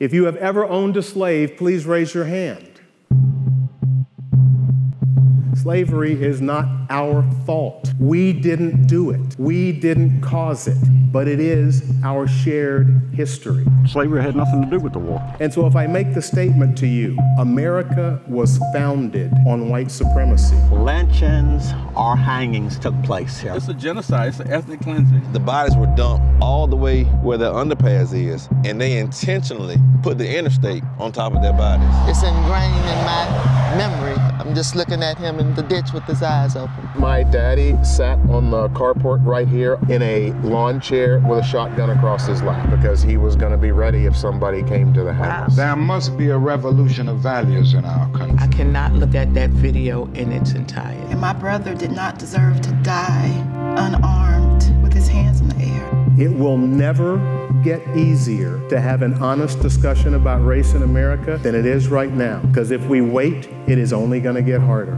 If you have ever owned a slave, please raise your hand. Slavery is not our fault. We didn't do it. We didn't cause it, but it is our shared history. Slavery had nothing to do with the war. And so, if I make the statement to you, America was founded on white supremacy. Lynchings or hangings took place here. It's a genocide, it's an ethnic cleansing. The bodies were dumped all the way where the underpass is, and they intentionally put the interstate on top of their bodies. It's ingrained in my memory. I'm just looking at him in the ditch with his eyes open. My daddy sat on the carport right here in a lawn chair with a shotgun across his lap because he was going to be ready if somebody came to the house. There must be a revolution of values in our country. I cannot look at that video in its entirety. And my brother did not deserve to die unarmed It will never get easier to have an honest discussion about race in America than it is right now. Because if we wait, it is only going to get harder.